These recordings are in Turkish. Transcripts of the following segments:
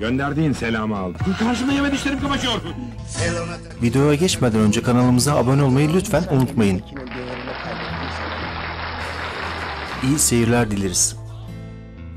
Gönderdiğin selamı aldım. Karşımda yeme dişlerim kamaşıyor. Videoya geçmeden önce kanalımıza abone olmayı lütfen unutmayın. İyi seyirler dileriz.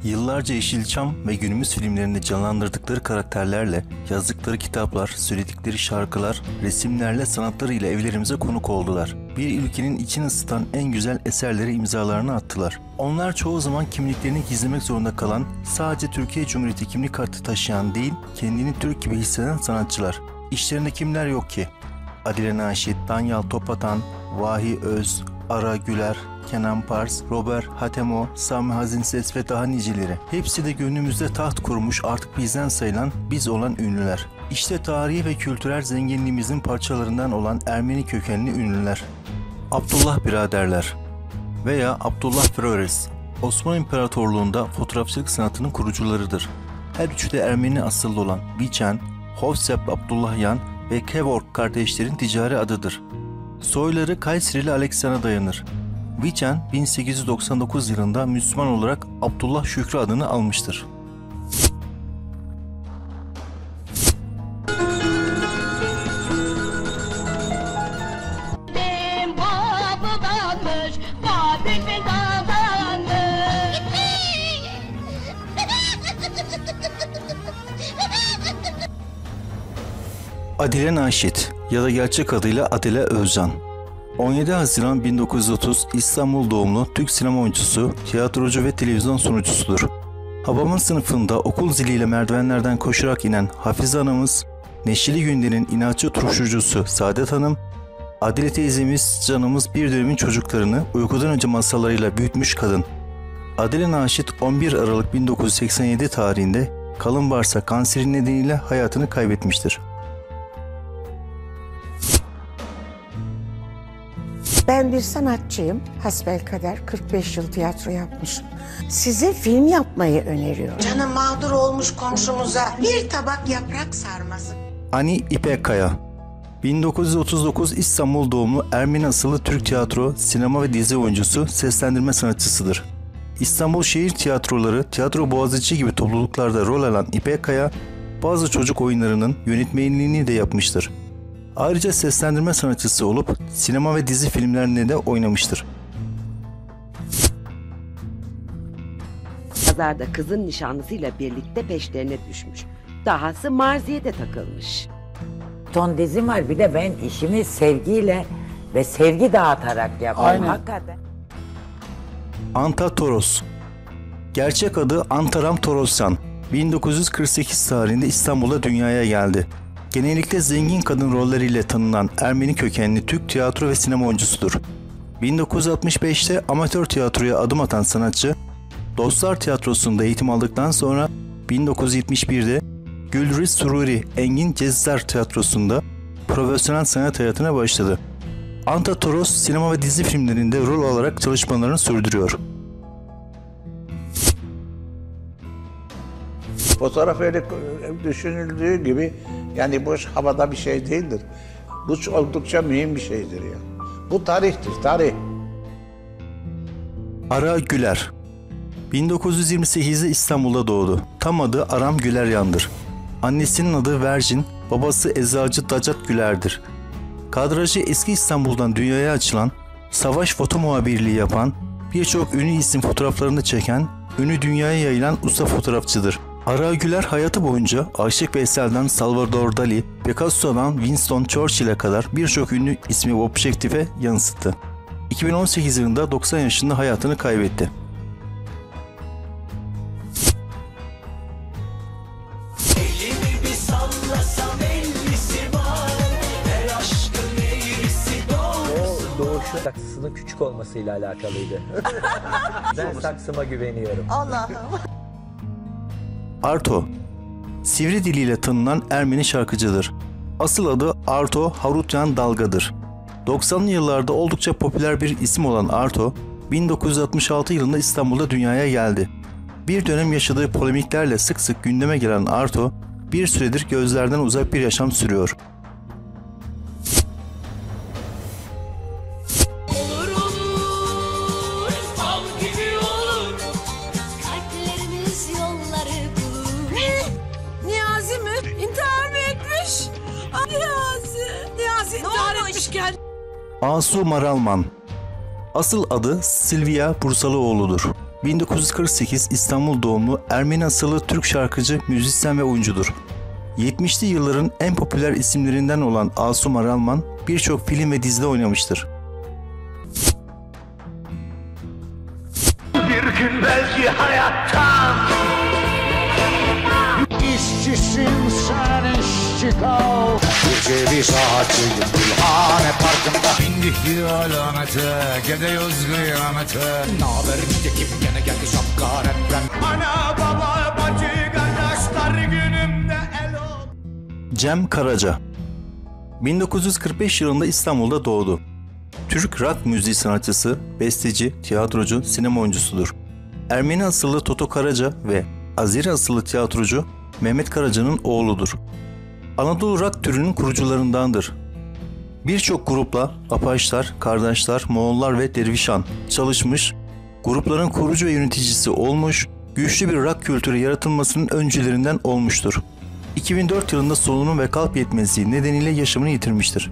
Yıllarca Yeşilçam ve günümüz filmlerinde canlandırdıkları karakterlerle, yazdıkları kitaplar, söyledikleri şarkılar, resimlerle sanatlarıyla evlerimize konuk oldular. Bir ülkenin içini ısıtan en güzel eserleri imzalarını attılar. Onlar çoğu zaman kimliklerini gizlemek zorunda kalan, sadece Türkiye Cumhuriyeti kimlik kartı taşıyan değil, kendini Türk gibi hisseden sanatçılar. İşlerinde kimler yok ki? Adile Naşit, Danyal Topatan, Vahi Öz, Ara Güler, Kenan Pars, Robert Hatemo, Sami Hazinses ve daha niceleri. Hepsi de gönlümüzde taht kurmuş artık bizden sayılan biz olan ünlüler. İşte tarihi ve kültürel zenginliğimizin parçalarından olan Ermeni kökenli ünlüler. Abdullah biraderler veya Abdullah Flores, Osmanlı İmparatorluğu'nda fotoğrafçılık sanatının kurucularıdır. Her üçü de Ermeni asıllı olan Biçen, Hovsep Abdullahyan ve Kevork kardeşlerin ticari adıdır. Soyları Kayserili Aleksan'a dayanır. Viçen 1899 yılında Müslüman olarak Abdullah Şükrü adını almıştır. Adile Naşit ya da gerçek adıyla Adile Özcan. 17 Haziran 1930 İstanbul doğumlu Türk sinema oyuncusu, tiyatrocu ve televizyon sunucusudur. Habamın sınıfında okul ziliyle merdivenlerden koşarak inen Hafize anamız, Neşeli Günler'in inatçı turşucusu Saadet Hanım, Adile teyzemiz canımız bir dönemin çocuklarını uykudan önce masallarıyla büyütmüş kadın. Adile Naşit 11 Aralık 1987 tarihinde kalın bağırsak kanseri nedeniyle hayatını kaybetmiştir. Ben bir sanatçıyım. Hasbelkader 45 yıl tiyatro yapmışım. Size film yapmayı öneriyorum. Canım mağdur olmuş komşumuza bir tabak yaprak sarması. Ani İpekkaya 1939 İstanbul doğumlu Ermeni asıllı Türk tiyatro, sinema ve dizi oyuncusu, seslendirme sanatçısıdır. İstanbul Şehir Tiyatroları, Tiyatro Boğaziçi gibi topluluklarda rol alan İpek Kaya, bazı çocuk oyunlarının yönetmenliğini de yapmıştır. Ayrıca seslendirme sanatçısı olup sinema ve dizi filmlerinde de oynamıştır. Pazarda kızın nişanlısıyla birlikte peşlerine düşmüş. Dahası marziyete takılmış. ton dizim var. Bir de ben işimi sevgiyle ve sevgi dağıtarak yapıyorum. Hakikaten. Anta Toros Gerçek adı Antaram Torosyan. 1948 tarihinde İstanbul'da dünyaya geldi. Genellikle zengin kadın rolleriyle tanınan Ermeni kökenli Türk tiyatro ve sinema oyuncusudur. 1965'te amatör tiyatroya adım atan sanatçı, Dostlar Tiyatrosu'nda eğitim aldıktan sonra 1971'de Gülriz Sururi Engin Cezzar Tiyatrosu'nda profesyonel sanat hayatına başladı. Anta Toros sinema ve dizi filmlerinde rol olarak çalışmalarını sürdürüyor. Fotoğraf öyle düşünüldüğü gibi yani boş havada bir şey değildir. Bu oldukça mühim bir şeydir ya. Bu tarihtir, tarih. Ara Güler 1928'de İstanbul'da doğdu. Tam adı Aram Güleryan'dır. Annesinin adı Vercin, babası Eczacı Dacat Güler'dir. Kadrajı eski İstanbul'dan dünyaya açılan, savaş foto muhabirliği yapan, birçok ünlü isim fotoğraflarını çeken, ünlü dünyaya yayılan usta fotoğrafçıdır. Ara Güler hayatı boyunca Aşık Veysel'den Salvador Dali, Picasso'dan Winston Churchill'e kadar birçok ünlü ismi objektife yansıttı. 2018 yılında 90 yaşında hayatını kaybetti. O doğuşu saksısının küçük olmasıyla alakalıydı. ben saksıma güveniyorum. Arto Sivri diliyle tanınan Ermeni şarkıcıdır. Asıl adı Arto Harutyan Dalga'dır. 90'lı yıllarda oldukça popüler bir isim olan Arto, 1966 yılında İstanbul'da dünyaya geldi. Bir dönem yaşadığı polemiklerle sık sık gündeme gelen Arto, bir süredir gözlerden uzak bir yaşam sürüyor. Asu Maralman Asıl adı Silvia Bursalıoğlu'dur. 1948 İstanbul doğumlu Ermeni asıllı Türk şarkıcı, müzisyen ve oyuncudur. 70'li yılların en popüler isimlerinden olan Asu Maralman birçok film ve dizide oynamıştır. Bir gün belki hayattan İşçisin sen işçi kal Gece bir saatçiyim Gülhane Parkı'nda Bindik alamete Gidiyoruz kıyamete Naber kim gene geldi şapka reprem Ana baba bacı kardeşler günümde el ol Cem Karaca 1945 yılında İstanbul'da doğdu. Türk rock müziği sanatçısı, besteci, tiyatrocu, sinema oyuncusudur. Ermeni asıllı Toto Karaca ve Azeri asıllı tiyatrocu Mehmet Karaca'nın oğludur. Anadolu rock türünün kurucularındandır. Birçok grupla Apaçlar, Kardeşler, Moğollar ve Dervişan çalışmış, grupların kurucu ve yöneticisi olmuş, güçlü bir rock kültürü yaratılmasının öncülerinden olmuştur. 2004 yılında solunum ve kalp yetmezliği nedeniyle yaşamını yitirmiştir.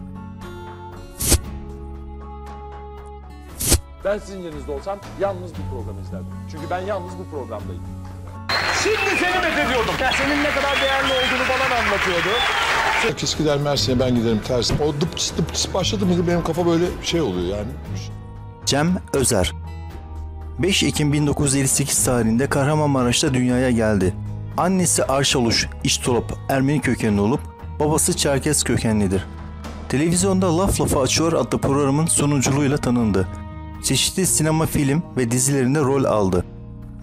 Ben sizin yerinizde olsam yalnız bu programı izlerdim. Çünkü ben yalnız bu programdayım. Şimdi seni methediyordum. Senin ne kadar değerli olduğunu bana anlatıyordu. Herkes gider Mersin'e ben giderim tersine. O dıp çıs dıp çıs başladı mıydı benim kafa böyle şey oluyor yani. Cem Özer 5 Ekim 1958 tarihinde Kahramanmaraş'ta dünyaya geldi. Annesi Arşaluş İştolop Ermeni kökenli olup babası Çerkes kökenlidir. Televizyonda Laf Lafa Açıyor adlı programın sunuculuğuyla tanındı. Çeşitli sinema, film ve dizilerinde rol aldı.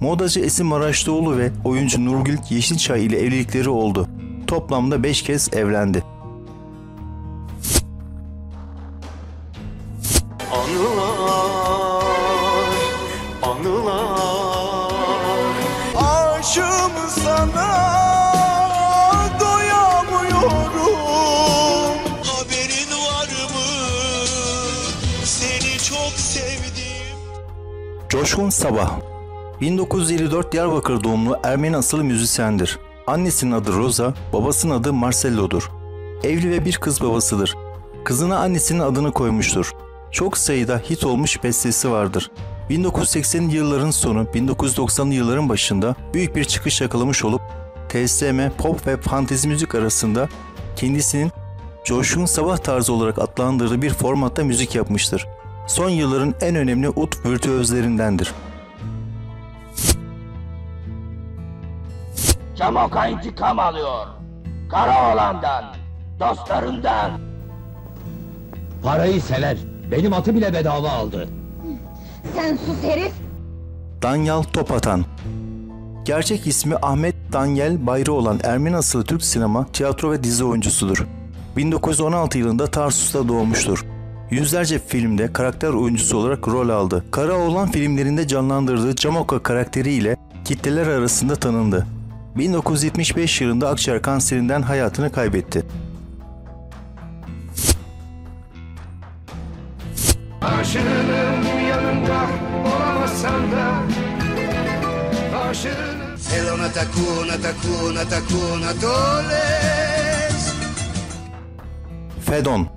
Modacı Esin Maraşlıoğlu ve oyuncu Nurgül Yeşilçay ile evlilikleri oldu. Toplamda 5 kez evlendi. Aşığım sana doyamıyorum. Haberin var mı? Seni çok sevdim. Coşkun Sabah 1954 Diyarbakır doğumlu Ermeni asıllı müzisyendir. Annesinin adı Rosa, babasının adı Marcello'dur. Evli ve bir kız babasıdır. Kızına annesinin adını koymuştur. Çok sayıda hit olmuş bestesi vardır. 1980'li yılların sonu, 1990'lı yılların başında büyük bir çıkış yakalamış olup TSM, pop ve fantezi müzik arasında kendisinin Coşkun Sabah tarzı olarak adlandırdığı bir formatta müzik yapmıştır. Son yılların en önemli ut virtüözlerindendir. Camoka intikam alıyor. Karaoğlan'dan, dostlarından. Parayı sever benim atı bile bedava aldı Sen sus herif. Danyal Topatan Gerçek ismi Ahmet Danyel Bayrı olan Ermeni asıllı Türk sinema, tiyatro ve dizi oyuncusudur. 1916 yılında Tarsus'ta doğmuştur. Yüzlerce filmde karakter oyuncusu olarak rol aldı. Karaoğlan filmlerinde canlandırdığı Camoka karakteriyle kitleler arasında tanındı. 1975 yılında akciğer kanserinden hayatını kaybetti. Fedon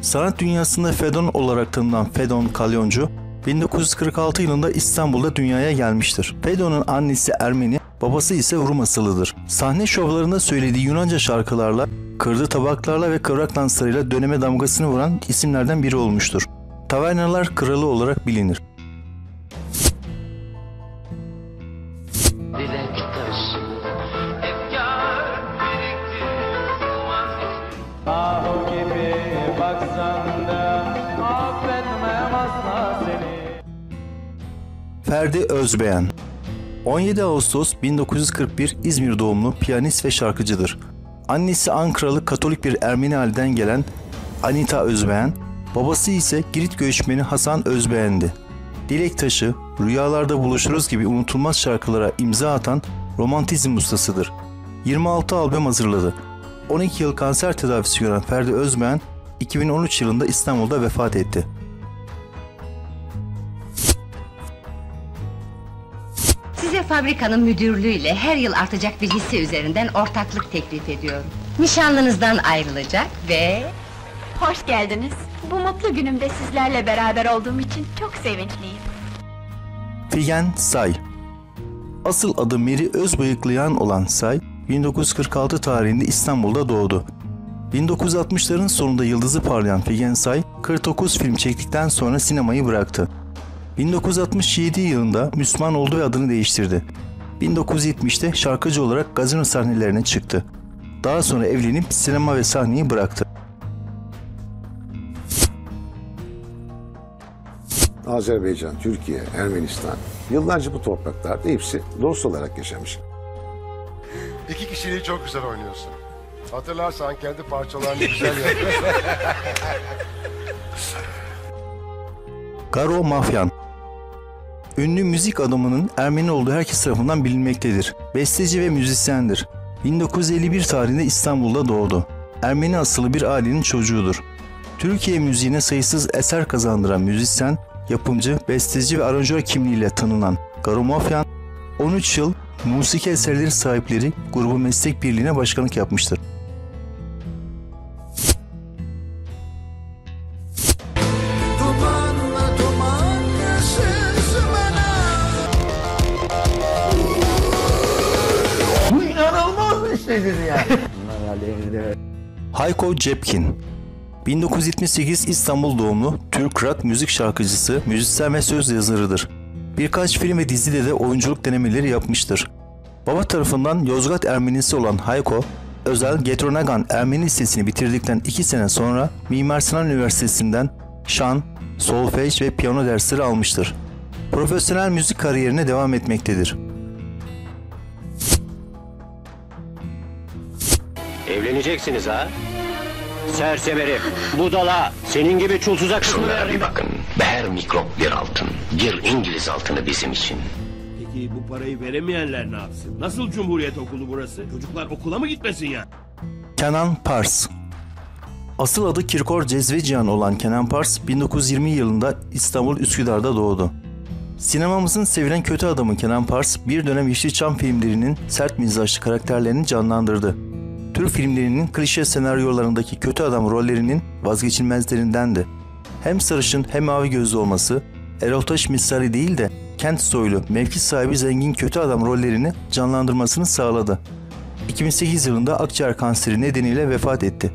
Sanat dünyasında Fedon olarak tanınan Fedon Kalyoncu, 1946 yılında İstanbul'da dünyaya gelmiştir. Fedon'un annesi Ermeni, babası ise Rum asıllıdır. Sahne şovlarında söylediği Yunanca şarkılarla, kırdığı tabaklarla ve kıvrak danslarıyla döneme damgasını vuran isimlerden biri olmuştur. Tavernalar kralı olarak bilinir. Ferdi Özbeğen 17 Ağustos 1941 İzmir doğumlu piyanist ve şarkıcıdır. Annesi Ankaralı Katolik bir Ermeni aileden gelen Anita Özbeğen, babası ise Girit göçmeni Hasan Özbeğen'di. Dilek Taşı, Rüyalarda Buluşuruz gibi unutulmaz şarkılara imza atan romantizm ustasıdır. 26 albüm hazırladı. 12 yıl kanser tedavisi gören Ferdi Özbeğen, 2013 yılında İstanbul'da vefat etti. Fabrikanın müdürlüğüyle her yıl artacak bir hisse üzerinden ortaklık teklif ediyorum. Nişanlınızdan ayrılacak ve Hoş geldiniz. Bu mutlu günümde sizlerle beraber olduğum için çok sevinçliyim. Figen Say Asıl adı Meri Özbayıklayan olan Say, 1946 tarihinde İstanbul'da doğdu. 1960'ların sonunda yıldızı parlayan Figen Say, 49 film çektikten sonra sinemayı bıraktı. 1967 yılında Müslüman olduğu ve adını değiştirdi. 1970'te şarkıcı olarak gazino sahnelerine çıktı. Daha sonra evlenip sinema ve sahneyi bıraktı. Azerbaycan, Türkiye, Ermenistan. Yıllarca bu topraklarda hepsi dost olarak yaşamış. İki kişiliği çok güzel oynuyorsun. Hatırlarsan kendi parçalarını güzel yaptın. Garo Mafyan Ünlü müzik adamının Ermeni olduğu herkes tarafından bilinmektedir. Besteci ve müzisyendir. 1951 tarihinde İstanbul'da doğdu. Ermeni asıllı bir ailenin çocuğudur. Türkiye müziğine sayısız eser kazandıran müzisyen, yapımcı, besteci ve aranjör kimliğiyle tanınan Garo Mafyan, 13 yıl musiki eserleri sahipleri grubu meslek birliğine başkanlık yapmıştır. Hayko Cepkin 1978 İstanbul doğumlu Türk rock müzik şarkıcısı, müzisyen ve söz yazarıdır. Birkaç film ve dizide de oyunculuk denemeleri yapmıştır. Baba tarafından Yozgat Ermenisi olan Hayko, özel Getronagan Ermeni Lisesi'ni bitirdikten 2 sene sonra Mimar Sinan Üniversitesi'nden şan, solfej ve piyano dersleri almıştır. Profesyonel müzik kariyerine devam etmektedir. Evleneceksiniz ha? Serseveri, budala, senin gibi çulsuza Şunlara bir bakın. Her mikrop bir altın. Bir İngiliz altını bizim için. Peki bu parayı veremeyenler ne yapsın? Nasıl Cumhuriyet Okulu burası? Çocuklar okula mı gitmesin ya? Kenan Pars Asıl adı Kirkor Cezvecihan olan Kenan Pars 1920 yılında İstanbul Üsküdar'da doğdu. Sinemamızın sevilen kötü adamı Kenan Pars bir dönem Yeşilçam filmlerinin sert mizaçlı karakterlerini canlandırdı. Türk filmlerinin klişe senaryolarındaki kötü adam rollerinin vazgeçilmezlerindendi. Hem sarışın hem mavi gözlü olması, Erol Taş misali değil de kent soylu, mevki sahibi zengin kötü adam rollerini canlandırmasını sağladı. 2008 yılında akciğer kanseri nedeniyle vefat etti.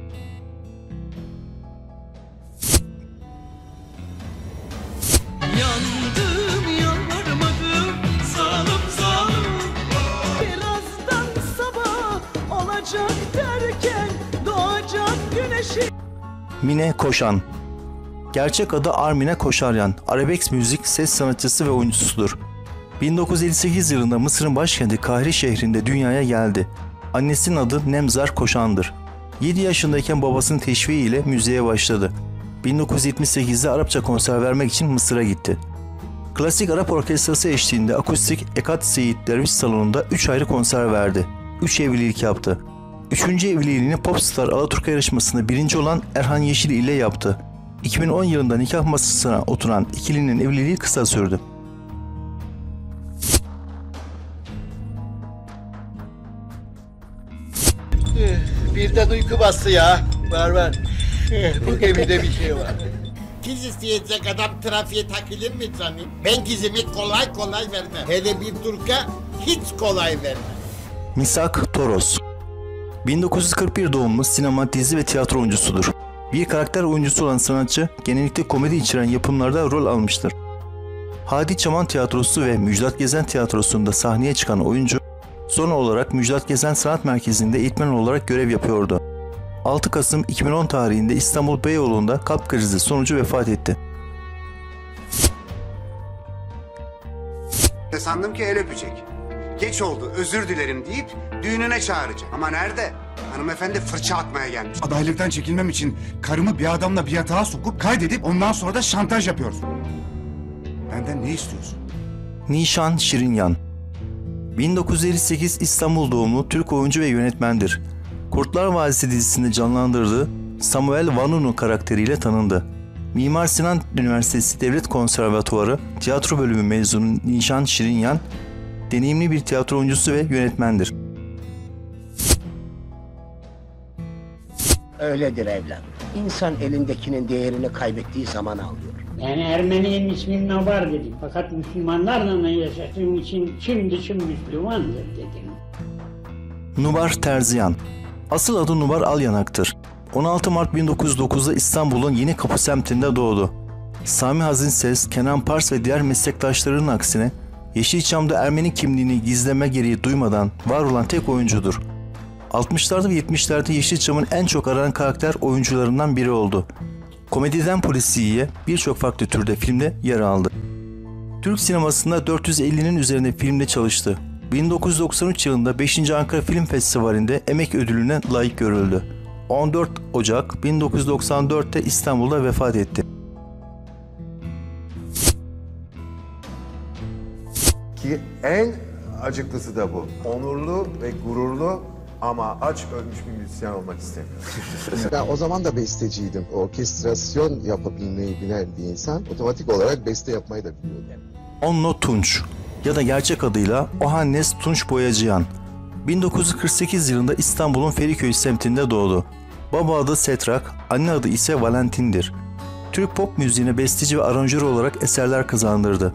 Mine Koşan Gerçek adı Armine Koşaryan, arabesk müzik ses sanatçısı ve oyuncusudur. 1958 yılında Mısır'ın başkenti Kahire şehrinde dünyaya geldi. Annesinin adı Nemzar Koşan'dır. 7 yaşındayken babasının teşviğiyle müziğe başladı. 1978'de Arapça konser vermek için Mısır'a gitti. Klasik Arap Orkestrası eşliğinde akustik Ekat Seyit Derviş Salonu'nda 3 ayrı konser verdi. 3 evlilik yaptı. Üçüncü evliliğini Popstar Alaturka yarışmasında birinci olan Erhan Yeşil ile yaptı. 2010 yılında nikah masasına oturan ikilinin evliliği kısa sürdü. Birden uyku bastı ya. Var var. Bu gemide bir şey var. Kız isteyecek adam trafiğe takılır mı canım? Ben kızımı kolay kolay vermem. Hele bir Türk'a hiç kolay vermem. Misak Toros 1941 doğumlu sinema, dizi ve tiyatro oyuncusudur. Bir karakter oyuncusu olan sanatçı genellikle komedi içeren yapımlarda rol almıştır. Hadi Çaman Tiyatrosu ve Müjdat Gezen Tiyatrosu'nda sahneye çıkan oyuncu, son olarak Müjdat Gezen Sanat Merkezi'nde eğitmen olarak görev yapıyordu. 6 Kasım 2010 tarihinde İstanbul Beyoğlu'nda kalp krizi sonucu vefat etti. Sandım ki el öpecek. Geç oldu özür dilerim deyip düğününe çağıracak. Ama nerede? Hanımefendi fırça atmaya gelmiş. Adaylıktan çekilmem için karımı bir adamla bir yatağa sokup kaydedip ondan sonra da şantaj yapıyorsun. Benden ne istiyorsun? Nişan Şirinyan 1958 İstanbul doğumlu Türk oyuncu ve yönetmendir. Kurtlar Vadisi dizisinde canlandırdığı Samuel Vanunu karakteriyle tanındı. Mimar Sinan Üniversitesi Devlet Konservatuarı tiyatro bölümü mezunu Nişan Şirinyan, deneyimli bir tiyatro oyuncusu ve yönetmendir. Öyledir evlat. İnsan elindekinin değerini kaybettiği zaman alıyor. Yani Ermeni'nin ismini Nabar dedim. Fakat Müslümanlarla yaşadığım için kim dışı Müslümandır dedim. Nubar Terziyan Asıl adı Nubar Alyanak'tır. 16 Mart 1909'da İstanbul'un Yeni Kapı semtinde doğdu. Sami Hazin Ses, Kenan Pars ve diğer meslektaşlarının aksine Yeşilçam'da Ermeni kimliğini gizleme gereği duymadan var olan tek oyuncudur. 60'larda ve 70'lerde Yeşilçam'ın en çok aranan karakter oyuncularından biri oldu. Komediden polisiye birçok farklı türde filmde yer aldı. Türk sinemasında 450'nin üzerinde filmde çalıştı. 1993 yılında 5. Ankara Film Festivali'nde emek ödülüne layık görüldü. 14 Ocak 1994'te İstanbul'da vefat etti. Ki en acıklısı da bu. Onurlu ve gururlu ama aç ölmüş bir müzisyen olmak istemiyorum. Ben o zaman da besteciydim. Orkestrasyon yapabilmeyi bilen bir insan otomatik olarak beste yapmayı da biliyordu. Onno Tunç ya da gerçek adıyla Ohannes Tunç Boyacıyan. 1948 yılında İstanbul'un Feriköy semtinde doğdu. Baba adı Setrak, anne adı ise Valentin'dir. Türk pop müziğine besteci ve aranjör olarak eserler kazandırdı.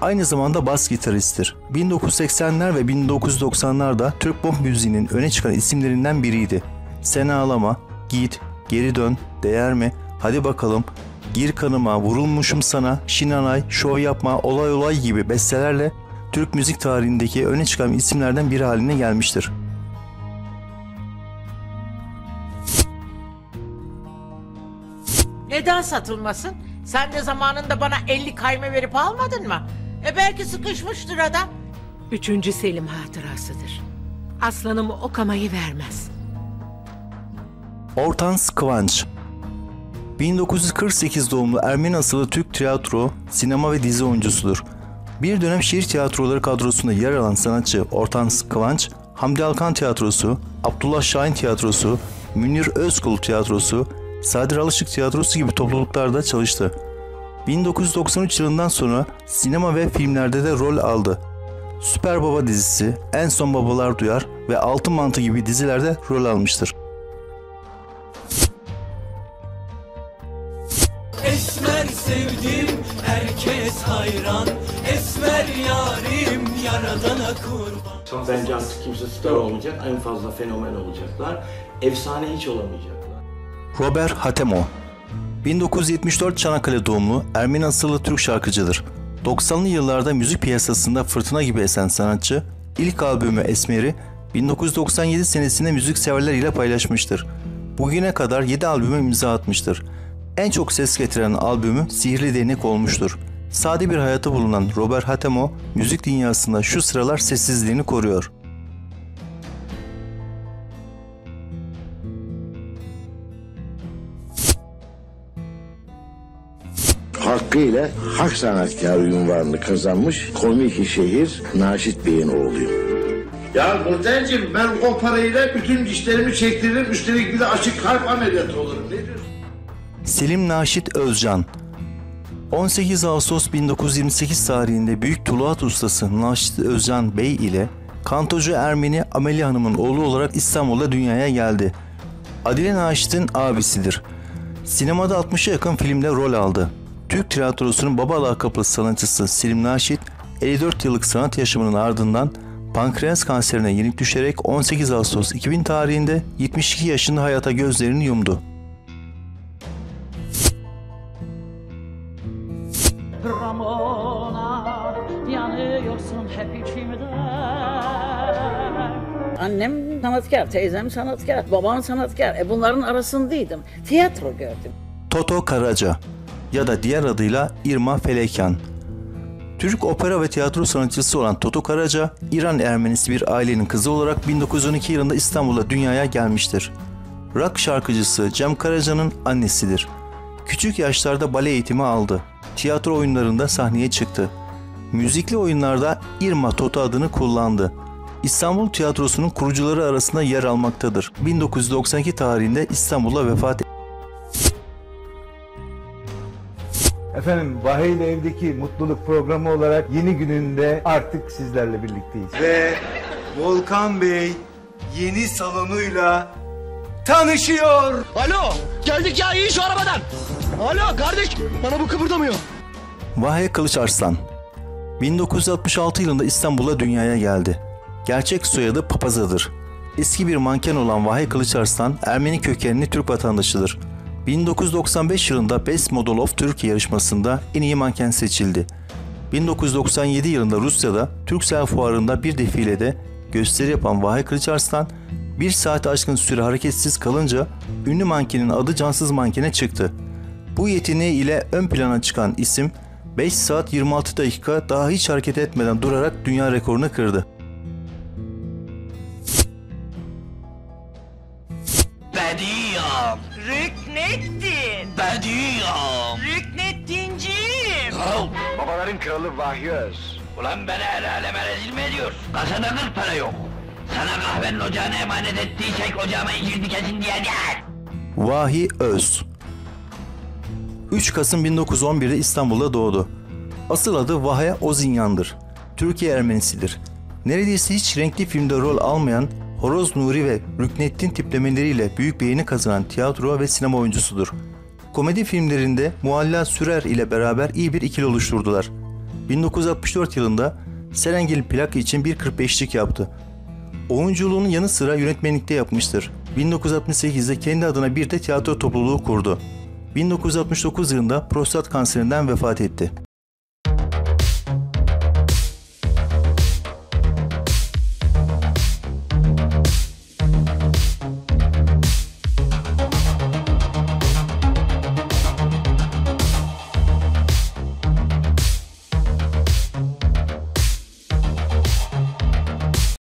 Aynı zamanda bas gitaristtir. 1980'ler ve 1990'larda Türk pop müziğinin öne çıkan isimlerinden biriydi. Sen ağlama, git, geri dön, değer mi, hadi bakalım, gir kanıma, vurulmuşum sana, şinanay, şov yapma, olay olay gibi bestelerle Türk müzik tarihindeki öne çıkan isimlerden biri haline gelmiştir. Neden satılmasın? Sen de zamanında bana 50 kayme verip almadın mı? E belki sıkışmıştır adam. Üçüncü Selim hatırasıdır. Aslanım o kamayı vermez. Ortans Kıvanç 1948 doğumlu Ermeni asıllı Türk tiyatro, sinema ve dizi oyuncusudur. Bir dönem şehir tiyatroları kadrosunda yer alan sanatçı Ortans Kıvanç, Hamdi Alkan Tiyatrosu, Abdullah Şahin Tiyatrosu, Münir Özkul Tiyatrosu, Sadir Alışık Tiyatrosu gibi topluluklarda çalıştı. 1993 yılından sonra sinema ve filmlerde de rol aldı. Süper Baba dizisi, En Son Babalar Duyar ve Altın Mantı gibi dizilerde rol almıştır. Esmer sevdim herkes hayran Esmer yarim yaradana kurban Bence artık kimse star olmayacak. En fazla fenomen olacaklar. Efsane hiç olamayacaklar. Robert Hatemo 1974 Çanakkale doğumlu Ermeni asıllı Türk şarkıcıdır. 90'lı yıllarda müzik piyasasında fırtına gibi esen sanatçı, ilk albümü Esmer'i 1997 senesinde müzikseverler ile paylaşmıştır. Bugüne kadar 7 albüme imza atmıştır. En çok ses getiren albümü Sihirli Değnek olmuştur. Sade bir hayatı bulunan Robert Hatemo, müzik dünyasında şu sıralar sessizliğini koruyor. Hakkıyla hak sanatkarı unvanını kazanmış komik şehir Naşit Bey'in oğluyum. Ya Nurten'cim ben o parayla bütün dişlerimi çektiririm üstelik bir de açık kalp ameliyatı olurum. Ne diyorsun? Selim Naşit Özcan 18 Ağustos 1928 tarihinde büyük tuluat ustası Naşit Özcan Bey ile kantocu Ermeni Ameli Hanım'ın oğlu olarak İstanbul'da dünyaya geldi. Adile Naşit'in abisidir. Sinemada 60'a yakın filmde rol aldı. Türk tiyatrosunun baba lakaplı sanatçısı Selim Naşit, 54 yıllık sanat yaşamının ardından pankreas kanserine yenik düşerek 18 Ağustos 2000 tarihinde 72 yaşında hayata gözlerini yumdu. Ramona yanıyorsun hep içimde. Annem sanatkar, teyzem sanatkar, babam sanatkar. E bunların arasındaydım. Tiyatro gördüm. Toto Karaca ya da diğer adıyla Irma Felekyan. Türk opera ve tiyatro sanatçısı olan Toto Karaca, İran Ermenisi bir ailenin kızı olarak 1912 yılında İstanbul'a dünyaya gelmiştir. Rock şarkıcısı Cem Karaca'nın annesidir. Küçük yaşlarda bale eğitimi aldı. Tiyatro oyunlarında sahneye çıktı. Müzikli oyunlarda Irma Toto adını kullandı. İstanbul Tiyatrosu'nun kurucuları arasında yer almaktadır. 1992 tarihinde İstanbul'da vefat Efendim Vahiy Ev'deki mutluluk programı olarak yeni gününde artık sizlerle birlikteyiz. Ve Volkan Bey yeni salonuyla tanışıyor. Alo geldik ya iyi şu arabadan. Alo kardeş bana bu kıpırdamıyor. Vahe Kılıç Arslan 1966 yılında İstanbul'a dünyaya geldi. Gerçek soyadı Papaza'dır. Eski bir manken olan Vahe Kılıç Arslan, Ermeni kökenli Türk vatandaşıdır. 1995 yılında Best Model of Turkey yarışmasında en iyi manken seçildi. 1997 yılında Rusya'da Türksel Fuarı'nda bir defilede gösteri yapan Vahe Kılıç Arslan, bir saat aşkın süre hareketsiz kalınca ünlü mankenin adı cansız mankene çıktı. Bu yeteneği ile ön plana çıkan isim 5 saat 26 dakika daha hiç hareket etmeden durarak dünya rekorunu kırdı. Kasada kırk para yok. Sana kahvenin ocağına emanet ettiysek ocağıma incir dikesin diye gel. Vahi Öz 3 Kasım 1911'de İstanbul'da doğdu. Asıl adı Vahe Ozinyan'dır. Türkiye Ermenisidir. Neredeyse hiç renkli filmde rol almayan Horoz Nuri ve Rüknettin tiplemeleriyle büyük beğeni kazanan tiyatro ve sinema oyuncusudur. Komedi filmlerinde Mualla Sürer ile beraber iyi bir ikili oluşturdular. 1964 yılında Serengil plak için bir 45'lik yaptı. Oyunculuğunun yanı sıra yönetmenlikte yapmıştır. 1968'de kendi adına bir de tiyatro topluluğu kurdu. 1969 yılında prostat kanserinden vefat etti.